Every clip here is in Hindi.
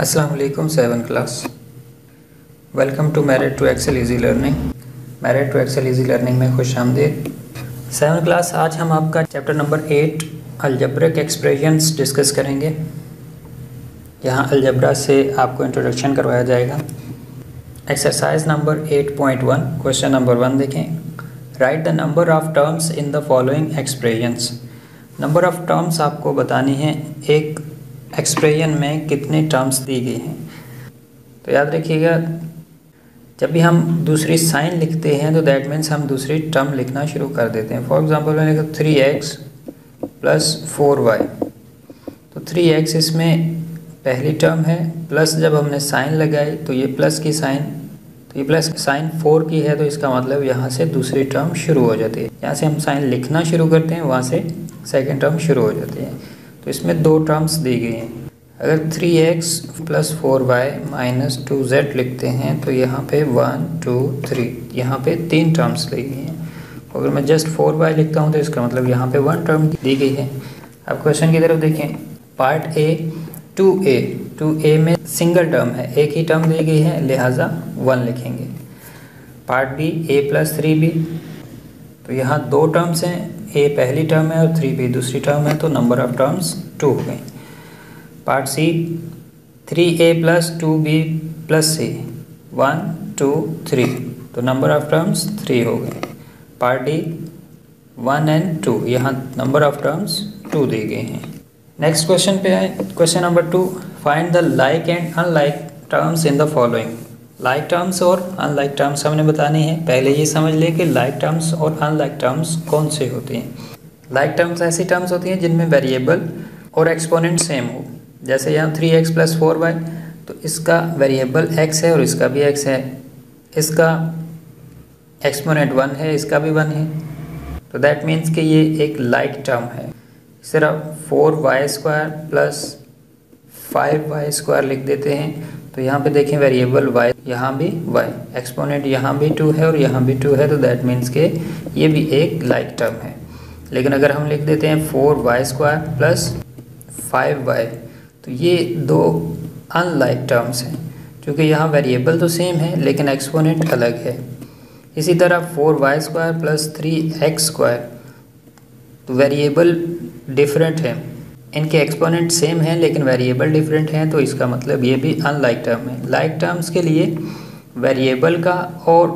अस्सलाम वालेकुम seven class welcome to merit to excel easy learning merit to excel easy learning में खुश आमदीद। सेवन क्लास आज हम आपका chapter number eight algebraic expressions discuss करेंगे। यहाँ अलजब्रा से आपको इंट्रोडक्शन करवाया जाएगा। Exercise number eight point one question number one देखें। Write the number of terms in the following expressions number of terms आपको बतानी है। एक एक्सप्रेशन में कितने टर्म्स दी गई हैं। तो याद रखिएगा, जब भी हम दूसरी साइन लिखते हैं तो दैट मीन्स हम दूसरी टर्म लिखना शुरू कर देते हैं। फॉर एग्जांपल मैंने लिखा three X plus four Y तो थ्री एक्स इसमें पहली टर्म है प्लस जब हमने साइन लगाई तो ये प्लस की साइन तो ये प्लस साइन फोर की है तो इसका मतलब यहाँ से दूसरी टर्म शुरू हो जाती है। यहाँ से हम साइन लिखना शुरू करते हैं, वहाँ से सेकेंड टर्म शुरू हो जाती है। तो इसमें दो टर्म्स दी गई हैं। अगर three X plus four Y minus two Z लिखते हैं तो यहाँ पे वन टू थ्री यहाँ पे तीन टर्म्स ली गई हैं। अगर मैं जस्ट फोर वाई लिखता हूँ तो इसका मतलब यहाँ पे वन टर्म दी गई है। अब क्वेश्चन की तरफ़ देखें। Part A two A two A में सिंगल टर्म है। एक ही टर्म दी गई है, लिहाजा वन लिखेंगे। Part B A plus three B तो यहाँ दो टर्म्स हैं। ए पहली टर्म है और थ्री बी दूसरी टर्म है तो नंबर ऑफ़ टर्म्स टू हो गई। Part C three A plus two B plus C one two three तो नंबर ऑफ़ टर्म्स थ्री हो गए। Part D one and two यहाँ नंबर ऑफ़ टर्म्स टू दी गए हैं। नेक्स्ट क्वेश्चन पे आए question number two find the like and unlike terms in the following like terms और अनलाइक टर्म्स हमने बतानी है। पहले ये समझ ले कि लाइक टर्म्स और अनलाइक टर्म्स कौन से होते हैं। लाइक टर्म्स ऐसी टर्म्स होती हैं जिनमें वेरिएबल और एक्सपोनेंट सेम हो। जैसे यहाँ three X plus four Y तो इसका वेरिएबल एक्स है और इसका भी एक्स है। इसका एक्सपोनेंट वन है, इसका भी वन है। तो दैट मीन्स कि ये एक लाइक टर्म है। सिर्फ़ four Y square plus five Y square लिख देते हैं। तो यहाँ पे देखें वेरिएबल y, यहाँ भी y. एक्सपोनेंट यहाँ भी टू है और यहाँ भी टू है तो दैट मीन्स के ये भी एक लाइक टर्म है। लेकिन अगर हम लिख देते हैं four Y square plus five Y तो ये दो अनलाइक टर्म्स हैं, क्योंकि यहाँ वेरिएबल तो सेम है, लेकिन एक्सपोनेंट अलग है। इसी तरह four Y square plus three X square तो वेरिएबल डिफरेंट है। इनके एक्सपोनेंट सेम हैं, लेकिन वेरिएबल डिफरेंट हैं तो इसका मतलब ये भी अनलाइक टर्म है। लाइक टर्म्स के लिए वेरिएबल का और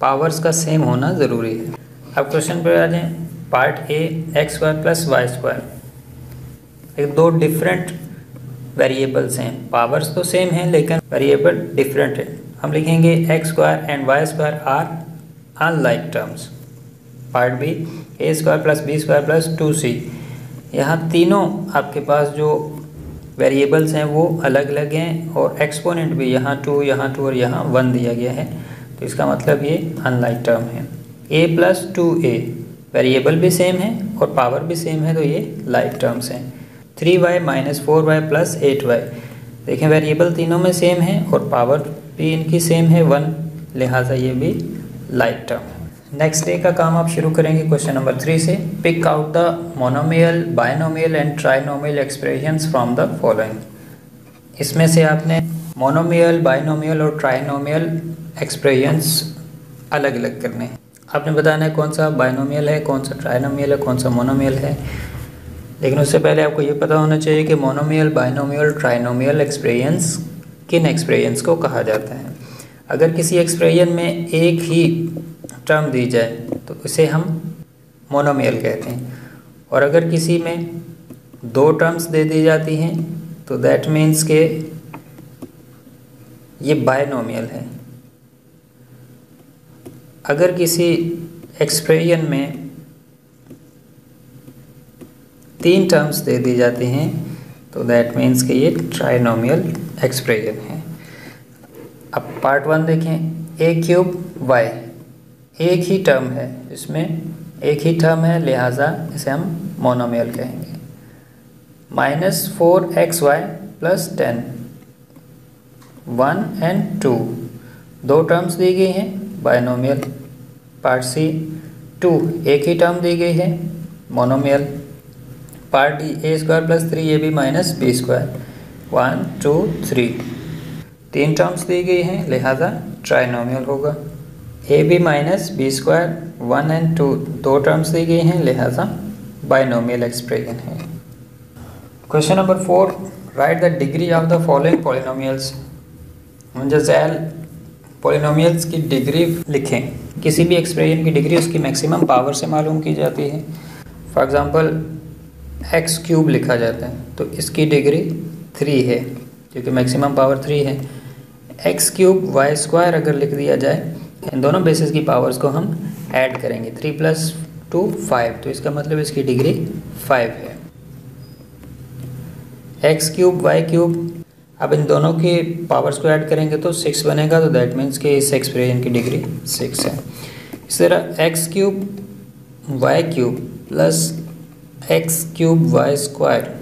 पावर्स का सेम होना ज़रूरी है। अब क्वेश्चन पर आ जाएँ। Part A X square plus Y square एक दो डिफरेंट वेरिएबल्स हैं। पावर्स तो सेम हैं, लेकिन वेरिएबल डिफरेंट है। हम लिखेंगे X square and Y square are unlike terms part B A square plus B square plus two C यहाँ तीनों आपके पास जो वेरिएबल्स हैं वो अलग अलग हैं और एक्सपोनेंट भी यहाँ टू यहाँ टू और यहाँ वन दिया गया है। तो इसका मतलब ये अनलाइक टर्म है। A plus two A variable भी सेम है और पावर भी सेम है तो ये लाइक टर्म्स हैं। Three Y minus four Y plus eight Y देखें वेरिएबल तीनों में सेम है और पावर भी इनकी सेम है वन लिहाजा ये भी लाइक टर्म नेक्स्ट डे का काम आप शुरू करेंगे क्वेश्चन नंबर थ्री से। Pick out the monomial binomial and trinomial expressions from the following इसमें से आपने मोनोमियल बायनोमियल और ट्राइनोमियल एक्सप्रेशंस अलग अलग करने हैं। आपने बताना है कौन सा बायनोमियल है, कौन सा ट्राइनोमियल है, कौन सा मोनोमियल है। लेकिन उससे पहले आपको ये पता होना चाहिए कि मोनोमियल बायनोमियल ट्राइनोमियल एक्सप्रेशंस किन एक्सप्रेशंस को कहा जाता है। अगर किसी एक्सप्रेशन में एक ही टर्म दी जाए तो उसे हम मोनोमियल कहते हैं। और अगर किसी में दो टर्म्स दे दी जाती हैं तो दैट मीन्स के ये बायनोमियल है। अगर किसी एक्सप्रेशन में तीन टर्म्स दे दी जाती हैं तो दैट मीन्स के ये ट्राइनोमियल एक्सप्रेशन है। अब पार्ट वन देखें ए क्यूब वाई एक ही टर्म है, इसमें एक ही टर्म है, लिहाजा इसे हम मोनोमियल कहेंगे। Minus four X Y plus ten one and two दो टर्म्स दी गई हैं बायनोमियल पार्ट सी टू एक ही टर्म दी गई है monomial part D A square plus three A B minus B square one two three तीन टर्म्स दी गई हैं, लिहाजा ट्राइनोमियल होगा। A B minus B square one and two दो टर्म्स दी गई हैं, लिहाजा बाइनोमियल एक्सप्रेशन है। Question number four write the degree of the following polynomials gel polynomials की डिग्री लिखें। किसी भी एक्सप्रेशन की डिग्री उसकी मैक्सिमम पावर से मालूम की जाती है। फॉर एग्ज़ाम्पल एक्स क्यूब लिखा जाता है तो इसकी डिग्री थ्री है, क्योंकि मैक्सिमम पावर थ्री है। एक्स क्यूब वाई स्क्वायर अगर लिख दिया जाए इन दोनों बेसिस की पावर्स को हम ऐड करेंगे। थ्री प्लस टू फाइव तो इसका मतलब इसकी डिग्री फाइव है। एक्स क्यूब वाई क्यूब अब इन दोनों के पावर्स को ऐड करेंगे तो सिक्स बनेगा तो दैट मीन्स कि इस एक्सप्रेशन की डिग्री सिक्स है। इस तरह X cube Y cube plus X cube Y square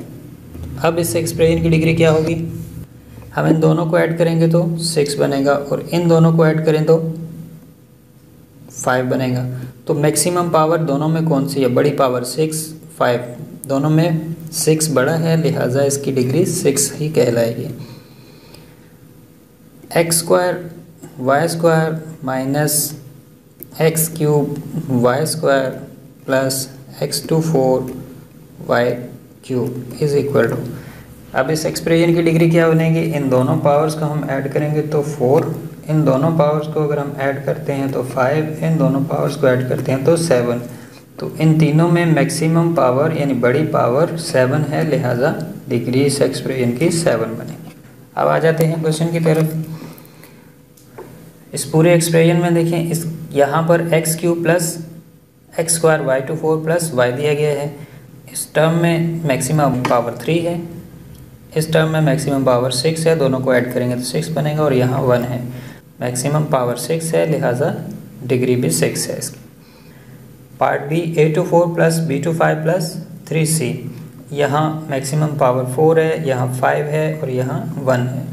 अब इस एक्सप्रेशन की डिग्री क्या होगी? हम इन दोनों को ऐड करेंगे तो सिक्स बनेगा और इन दोनों को ऐड करें तो फाइव बनेगा। तो मैक्सिमम पावर दोनों में कौन सी है? बड़ी पावर सिक्स फाइव दोनों में सिक्स बड़ा है, लिहाजा इसकी डिग्री सिक्स ही कहलाएगी। X square y square minus x cube y square plus x to four y cube is equal to अब इस एक्सप्रेशन की डिग्री क्या बनेगी? इन दोनों पावर्स को हम ऐड करेंगे तो फोर इन दोनों पावर्स को अगर हम ऐड करते हैं तो फाइव इन दोनों पावर्स को ऐड करते हैं तो सेवन तो इन तीनों में मैक्सिमम पावर यानी बड़ी पावर सेवन है, लिहाजा डिग्री एक्सप्रेशन की सेवन बनेगी. अब आ जाते हैं क्वेश्चन की तरफ़. इस पूरे एक्सप्रेशन में देखें, इस यहाँ पर x cube plus x square y to four plus y दिया गया है. इस टर्म में मैक्सिमम पावर थ्री है. इस टर्म में मैक्सिमम पावर सिक्स है. दोनों को ऐड करेंगे तो सिक्स बनेगा और यहाँ वन है. मैक्सिमम पावर सिक्स है, लिहाजा डिग्री भी सिक्स है इसकी। Part B a to four plus b to five plus three c यहाँ मैक्सिमम पावर फोर है, यहाँ फाइव है और यहाँ वन है।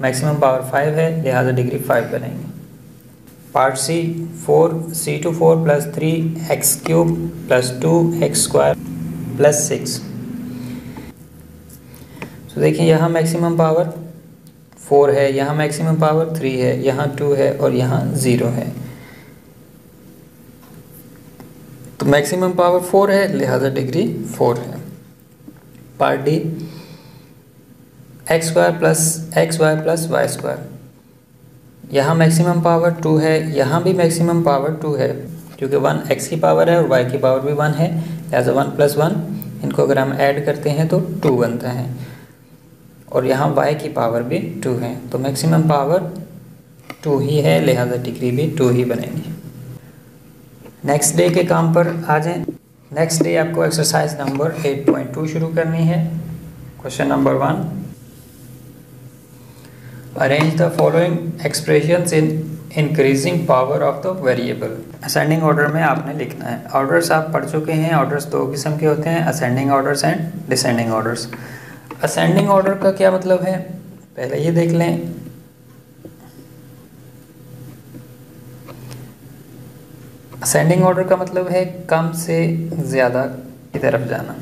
मैक्सिमम पावर फाइव है, लिहाजा डिग्री फाइव बनेंगे। Part C four c to four plus three x cube plus two x square plus six तो देखिए यहाँ मैक्सिमम पावर फोर है, यहाँ मैक्सिमम पावर थ्री है, यहाँ टू है और यहाँ ज़ीरो है। तो मैक्सिमम पावर फोर है, लिहाजा डिग्री फोर है। Part D x square plus x y plus y square यहाँ मैक्सिमम पावर टू है, यहाँ भी मैक्सिमम पावर टू है, क्योंकि वन एक्स की पावर है और वाई की पावर भी वन है। लिहाजा वन प्लस वन इनको अगर हम ऐड करते हैं तो टू बनता है। और यहाँ y की पावर भी टू है। तो मैक्सिमम पावर टू ही है, लिहाजा डिग्री भी टू ही बनेगी। नेक्स्ट डे के काम पर आ जाएँ। नेक्स्ट डे आपको एक्सरसाइज नंबर 8.2 शुरू करनी है। Question number one arrange the following expressions in increasing power of the variable ascending order में आपने लिखना है। ऑर्डर्स आप पढ़ चुके हैं। ऑर्डर्स दो किस्म के होते हैं। Ascending orders and descending orders ascending order का क्या मतलब है? पहले ये देख लें। असेंडिंग ऑर्डर का मतलब है कम से ज़्यादा की तरफ़ जाना।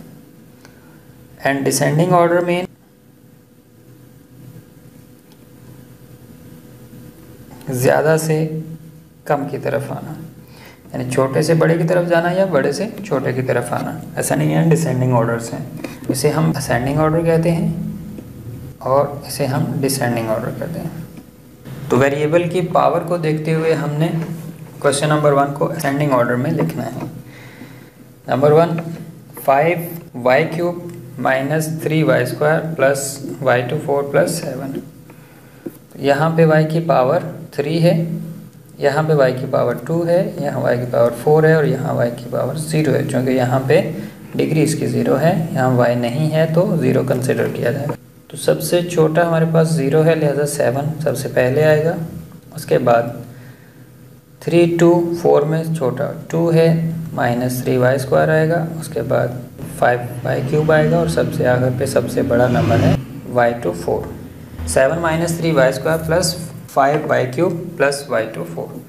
एंड डिसेंडिंग ऑर्डर में ज़्यादा से कम की तरफ़ आना। यानी छोटे से बड़े की तरफ़ जाना या बड़े से छोटे की तरफ़ आना। असेंडिंग एंड डिसेंडिंग ऑर्डर्स हैं। इसे हम असेंडिंग ऑर्डर कहते हैं और इसे हम डिसेंडिंग ऑर्डर कहते हैं। तो वेरिएबल की पावर को देखते हुए हमने क्वेश्चन नंबर वन को असेंडिंग ऑर्डर में लिखना है। Number one five y cube minus three y square plus y to four plus seven यहाँ पे वाई की पावर थ्री है। यहाँ पे y की पावर टू है, यहाँ y की पावर फोर है और यहाँ y की पावर ज़ीरो है, क्योंकि यहाँ पे डिग्री इसकी ज़ीरो है, यहाँ वाई नहीं है तो ज़ीरो कंसिडर किया जाएगा। तो सबसे छोटा हमारे पास ज़ीरो है, लिहाजा सेवन सबसे पहले आएगा, उसके बाद थ्री टू फोर में छोटा टू है माइनस थ्री वाई स्क्वायर आएगा, उसके बाद फाइव वाई क्यूब आएगा और सबसे आगे पे सबसे बड़ा नंबर है y to four seven minus three y square plus five y cube plus y to four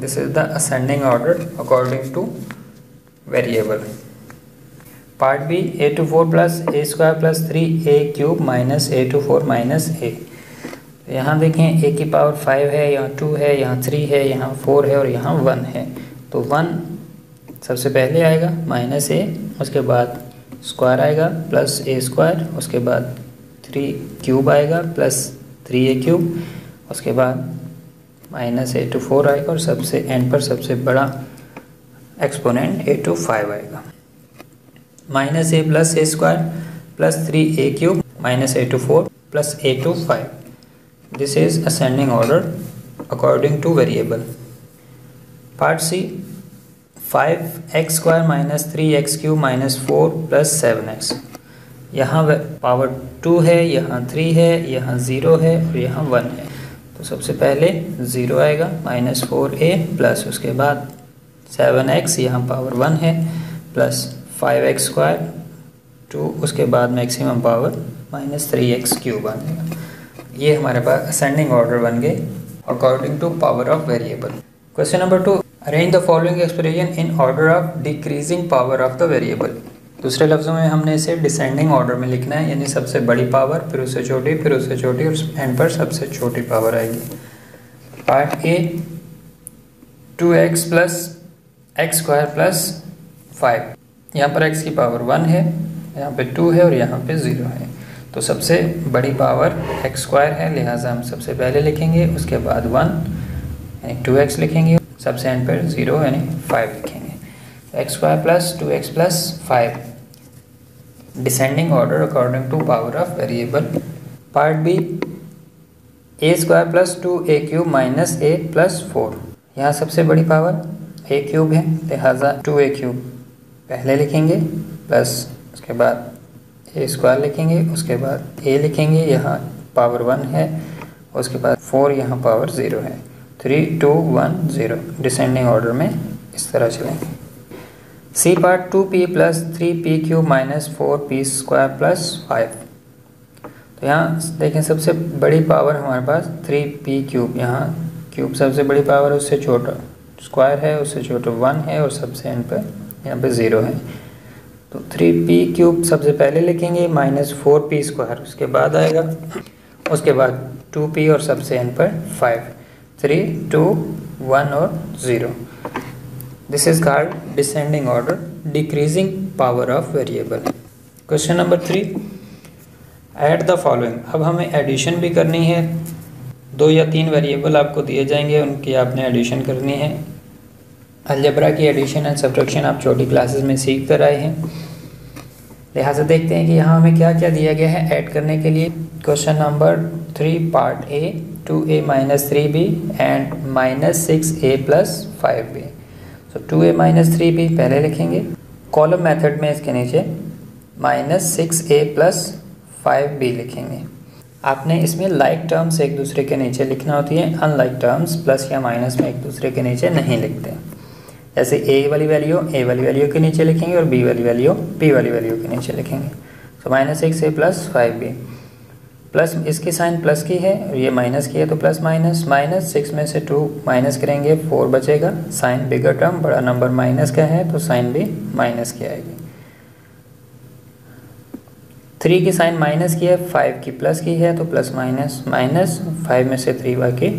this is the ascending order according to variable part B a to four plus a square plus three a cube minus a to four minus a यहाँ देखें ए की पावर फाइव है, यहाँ टू है, यहाँ थ्री है, यहाँ फोर है और यहाँ वन है। तो वन सबसे पहले आएगा माइनस ए उसके बाद स्क्वायर आएगा प्लस ए स्क्वायर उसके बाद थ्री क्यूब आएगा प्लस थ्री ए क्यूब उसके बाद माइनस ए टू फोर आएगा और सबसे एंड पर सबसे बड़ा एक्सपोनेंट ए टू फाइव आएगा। Minus a plus a square plus three a cube minus a to four plus a to five this is ascending order according to variable part C five x square minus three x cube minus four plus seven x यहाँ पावर टू है, यहाँ थ्री है, यहाँ ज़ीरो है और यहाँ वन है। तो सबसे पहले ज़ीरो आएगा, माइनस फोर ए, प्लस उसके बाद सेवन एक्स, यहाँ पावर वन है, plus five x square, two, उसके बाद maximum power minus three x cube आ जाएगा ये हमारे पास असेंडिंग ऑर्डर बन गए according to power of variable question number two arrange the following expression in order of decreasing power of the variable दूसरे लफ्ज़ों में हमने इसे डिसेंडिंग ऑर्डर में लिखना है, यानी सबसे बड़ी पावर फिर उससे छोटी, फिर उससे छोटी, और एंड पर सबसे छोटी पावर आएगी। Part A two x plus x square plus five यहाँ पर एक्स की पावर वन है, यहाँ पे टू है, और यहाँ पे ज़ीरो है। तो सबसे बड़ी पावर एक्स स्क्वायर है, लिहाजा हम सबसे पहले लिखेंगे, उसके बाद वन यानी टू एक्स लिखेंगे, सबसे एंड पर ज़ीरो यानी फाइव लिखेंगे। X square plus two x plus five descending order according to power of variable. Part B a square plus two a cube minus a plus four यहाँ सबसे बड़ी पावर ए क्यूब है, लिहाजा टू ए क्यूब पहले लिखेंगे प्लस उसके बाद ए स्क्वायर लिखेंगे, उसके बाद ए लिखेंगे, यहाँ पावर वन है, उसके बाद फोर यहाँ पावर ज़ीरो है. Three two one zero descending order में इस तरह चलेंगे. C part two p plus three p cube minus four p square plus five तो यहाँ देखें सबसे बड़ी पावर हमारे पास थ्री पी क्यूब यहाँ क्यूब सबसे बड़ी पावर उससे छोटा स्क्वायर है, उससे छोटा वन है और सबसे एंड पर यहाँ पे ज़ीरो है। तो थ्री पी क्यूब सबसे पहले लिखेंगे माइनस फोर पी स्क्वायर उसके बाद आएगा, उसके बाद टू पी और सबसे एंड पर फाइव थ्री टू वन और zero This is called descending order, decreasing power of variable. Question number three add the following अब हमें एडिशन भी करनी है। दो या तीन वेरिएबल आपको दिए जाएँगे उनकी आपने एडिशन करनी है। अलजबरा की एडिशन एंड सब्ट्रैक्शन आप छोटी क्लासेस में सीख कर आए हैं। लिहाजा देखते हैं कि यहाँ हमें क्या क्या दिया गया है ऐड करने के लिए। Question number three part A two a minus three b and minus six a plus five b तो two a minus three b पहले लिखेंगे। कॉलम मेथड में इसके नीचे minus six a plus five b लिखेंगे। आपने इसमें लाइक like टर्म्स एक दूसरे के नीचे लिखना होती है अनलाइक टर्म्स प्लस या माइनस में एक दूसरे के नीचे नहीं लिखते। जैसे ए वाली वैल्यू ए वाली वैल्यू के नीचे लिखेंगे और बी वाली वैल्यू बी वाली वैल्यू के नीचे लिखेंगे। तो minus six a plus five b plus इसकी साइन प्लस की है ये माइनस की है तो प्लस माइनस माइनस सिक्स में से टू माइनस करेंगे, फोर बचेगा। साइन बिगर टर्म, बड़ा नंबर माइनस का है तो साइन भी माइनस की आएगी। थ्री की साइन माइनस की है, फाइव की प्लस की है तो प्लस माइनस माइनस, फाइव में से थ्री बाकी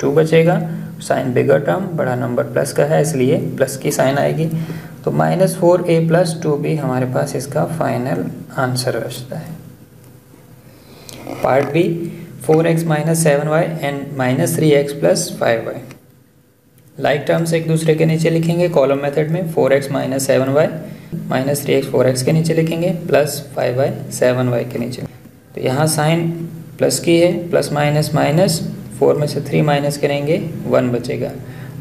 टू बचेगा। साइन बिगर टर्म, बड़ा नंबर प्लस का है, इसलिए प्लस की साइन आएगी। तो minus four a plus two भी हमारे पास इसका फाइनल आंसर बचता है। Part B four x minus seven y and minus three x plus five y like terms एक दूसरे के नीचे लिखेंगे कॉलम मेथड में four x minus seven y minus three x four x के नीचे लिखेंगे plus five y seven y के नीचे। तो यहाँ साइन प्लस की है प्लस माइनस माइनस फोर में से थ्री माइनस करेंगे वन बचेगा।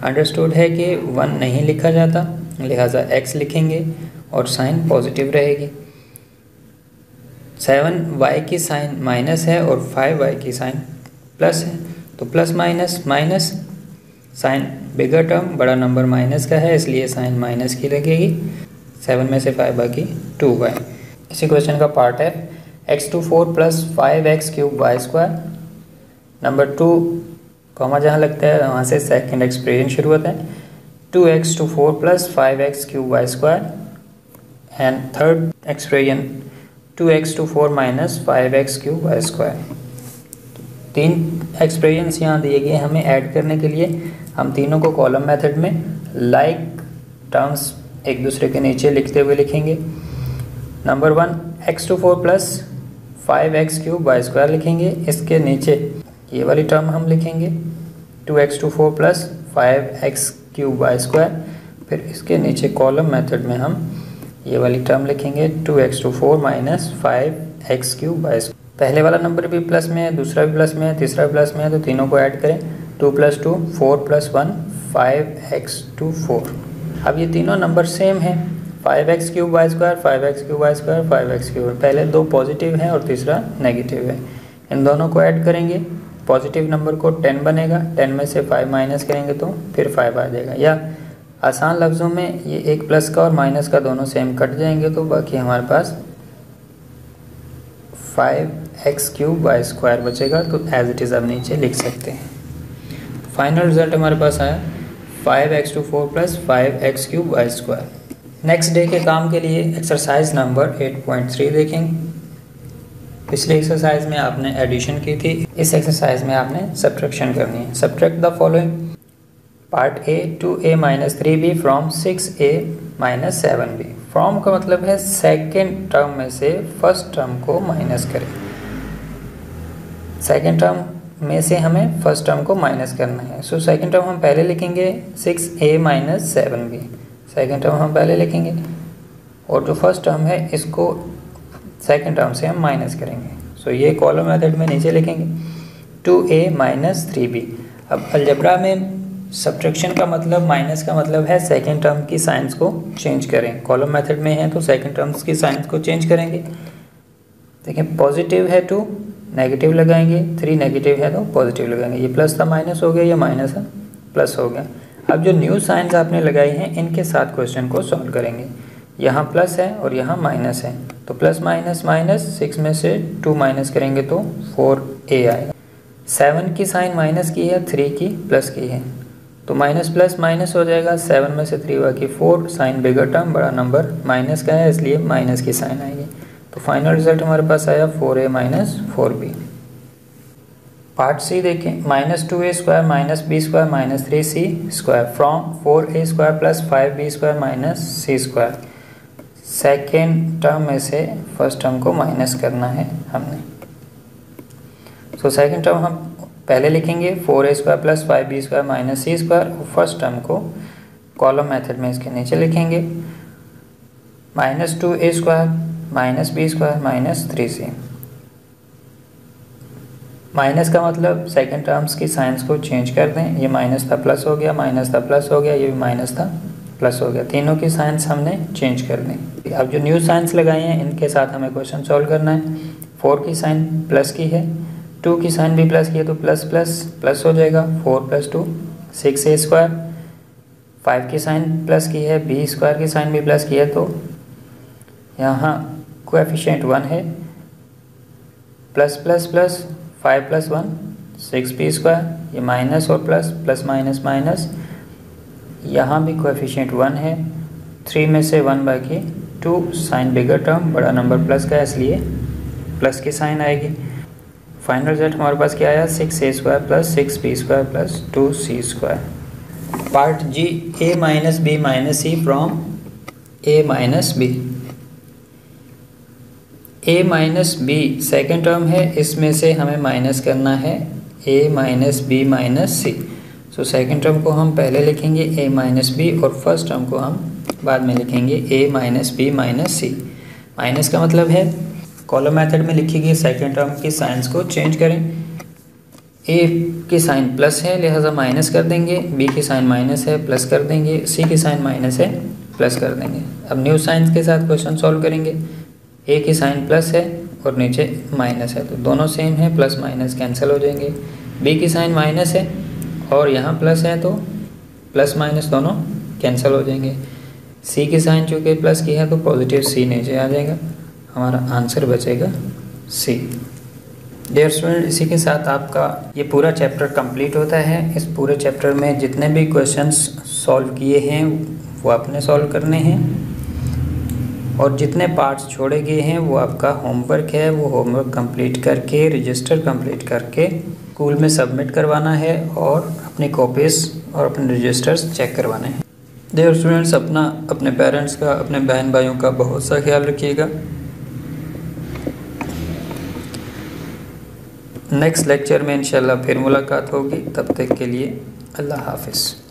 अंडरस्टूड है कि वन नहीं लिखा जाता, लिहाजा एक्स लिखेंगे और साइन पॉजिटिव रहेगी। सेवन वाई की साइन माइनस है और फाइव वाई की साइन प्लस है। तो plus minus minus sign bigger term, बड़ा नंबर माइनस का है, इसलिए साइन माइनस की लगेगी। सेवन में से फाइव बाकी टू वाई। इसी क्वेश्चन का पार्ट है। X to four plus five x cube y square number two comma जहाँ लगता है, वहाँ से सेकेंड एक्सप्रेशन शुरू होता है। Two x to four plus five x cube y square and third expression two x to four minus five x cube y square तीन एक्सप्रेशंस यहाँ दिए गए हमें ऐड करने के लिए। हम तीनों को कॉलम मेथड में लाइक like टर्म्स एक दूसरे के नीचे लिखते हुए लिखेंगे। Number one x to four plus five x cube y square लिखेंगे। इसके नीचे ये वाली टर्म हम लिखेंगे। Two x to four plus five x cube y square फिर इसके नीचे कॉलम मेथड में हम ये वाली टर्म लिखेंगे two x to four minus five x cube y पहले वाला नंबर भी प्लस में है, दूसरा भी प्लस में है, तीसरा भी प्लस में है तो तीनों को ऐड करें। Two plus two four plus one five x to four अब ये तीनों नंबर सेम है। Five x cube y square five x cube y square five x cube पहले दो पॉजिटिव हैं और तीसरा नेगेटिव है। इन दोनों को ऐड करेंगे। पॉजिटिव नंबर को टेन बनेगा। टेन में से फाइव माइनस करेंगे तो फिर फाइव आ जाएगा। या आसान लफ्ज़ों में ये एक प्लस का और माइनस का दोनों सेम कट जाएँगे तो बाकी हमारे पास five x cube y square बचेगा तो एज इट इज़ आप नीचे लिख सकते हैं। फाइनल रिज़ल्ट हमारे पास आया, five x to four plus five x cube y square. Next day के काम के लिए exercise number eight point three देखेंगे। पिछले एक्सरसाइज में आपने एडिशन की थी, इस एक्सरसाइज में आपने सब्ट्रैक्शन करनी है। Subtract the following part A two a minus three b from six a minus seven b from का मतलब है सेकेंड टर्म में से फ़र्स्ट टर्म को माइनस करें। सेकेंड टर्म में से हमें फ़र्स्ट टर्म को माइनस करना है। सो सेकेंड टर्म हम पहले लिखेंगे six a minus seven b second term हम पहले लिखेंगे। और जो फ़र्स्ट टर्म है इसको सेकेंड टर्म से हम माइनस करेंगे। सो so, ये कॉलम मेथड में नीचे लिखेंगे। Two a minus three b अब अलजबरा में सब्ट्रैक्शन का मतलब माइनस का मतलब है सेकेंड टर्म की साइंस को चेंज करें। कॉलम मेथड में है तो सेकेंड टर्म्स की साइंस को चेंज करेंगे। देखें पॉजिटिव है टू नेगेटिव लगाएँगे। थ्री नेगेटिव है तो पॉजिटिव लगाएँगे। ये प्लस था माइनस हो गया, ये माइनस है प्लस हो गया। अब जो न्यू साइंस आपने लगाई हैं, इनके साथ क्वेश्चन को सॉल्व करेंगे। यहाँ प्लस है और यहाँ माइनस है। तो प्लस माइनस माइनस सिक्स में से टू माइनस करेंगे तो फोर ए आएगा। सेवन की साइन माइनस की है थ्री की प्लस की है। तो माइनस प्लस माइनस हो जाएगा सेवन में से थ्री बाकी फोर साइन बिगर टर्म बड़ा नंबर माइनस का है, इसलिए माइनस की साइन आएगी। तो फाइनल रिज़ल्ट हमारे पास आया four a minus four b part C देखें minus two a square minus b square minus three c square from four a square plus five b square minus c square second term में से फ़र्स्ट टर्म को माइनस करना है हमने। सो सेकेंड टर्म हम पहले लिखेंगे four a square plus five b square minus c square, और फ़र्स्ट टर्म को कॉलम मेथड में इसके नीचे लिखेंगे। Minus two a square minus b square minus three c. Minus का मतलब सेकेंड टर्म्स की साइंस को चेंज कर दें। ये माइनस था प्लस हो गया, माइनस था प्लस हो गया, ये भी माइनस था प्लस हो गया। तीनों की साइंस हमने चेंज कर दी। अब जो न्यू साइंस लगाई हैं, इनके साथ हमें क्वेश्चन सॉल्व करना है। फोर की साइन प्लस की है टू की साइन भी प्लस किया तो प्लस प्लस प्लस हो जाएगा four plus two six a square five की साइन प्लस की है बी स्क्वायर की साइन भी प्लस की है तो यहाँ कोएफिशिएंट वन है plus plus plus five plus one six b square ये माइनस और प्लस प्लस माइनस माइनस यहाँ भी कोएफिशिएंट वन है थ्री में से वन बाकी टू साइन बिगर टर्म बड़ा नंबर प्लस का इसलिए प्लस की साइन आएगी। फाइनल रिज़ल्ट हमारे पास क्या आया? Six a square plus six b square plus two c square part ji a minus b minus c from a minus b a minus b second term है, इसमें से हमें माइनस करना है a minus b minus c so second term को हम पहले लिखेंगे ए माइनस बी और फ़र्स्ट टर्म को हम बाद में लिखेंगे a minus b minus c minus का मतलब है कॉलम मेथड में लिखी गई सेकेंड टर्म की साइंस को चेंज करें। ए की साइन प्लस है, लिहाजा माइनस कर देंगे। बी की साइन माइनस है प्लस कर देंगे। सी की साइन माइनस है प्लस कर देंगे। अब न्यू साइंस के साथ क्वेश्चन सॉल्व करेंगे। ए की साइन प्लस है और नीचे माइनस है। तो दोनों सेम है प्लस माइनस कैंसिल हो जाएँगे। बी की साइन माइनस है और यहाँ प्लस है तो प्लस माइनस दोनों कैंसिल हो जाएँगे। सी की साइन चूँकि प्लस की है तो पॉजिटिव सी नीचे आ जाएगा। हमारा आंसर बचेगा सी। डेयर स्टूडेंट इसी के साथ आपका ये पूरा चैप्टर कंप्लीट होता है। इस पूरे चैप्टर में जितने भी क्वेश्चंस सॉल्व किए हैं, वो आपने सॉल्व करने हैं। और जितने पार्ट्स छोड़े गए हैं, वो आपका होमवर्क है। वो होमवर्क कंप्लीट करके रजिस्टर कंप्लीट करके स्कूल में सबमिट करवाना है और अपनी कॉपीज़ और अपने रजिस्टर्स चेक करवाने हैं। देर स्टूडेंट्स अपना, अपने पेरेंट्स का, अपने बहन भाइयों का बहुत सा ख्याल रखिएगा। नेक्स्ट लेक्चर में इंशाल्लाह फिर मुलाकात होगी। तब तक के लिए अल्लाह हाफिज़।